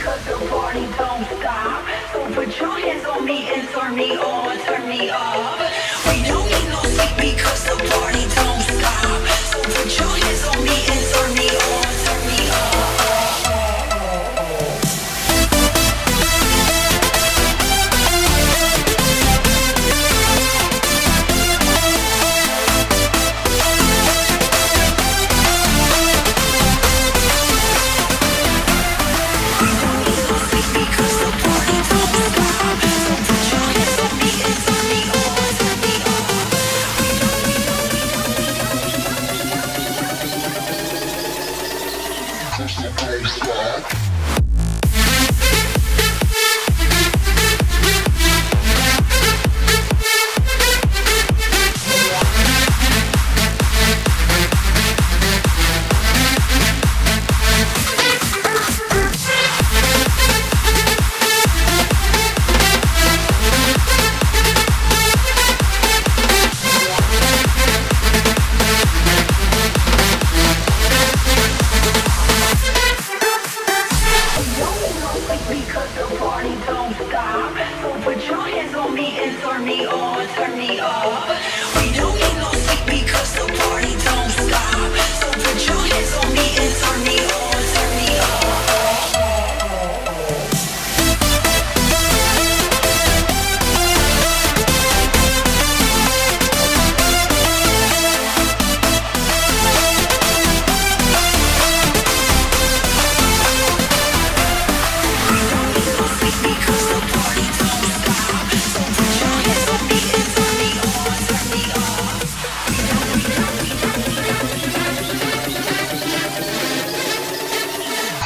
cause the party don't stop. So put your hands on me and turn me on, turn me up. We don't need no sleep because the party don't stop. So put your track. We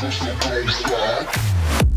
Push the bass back.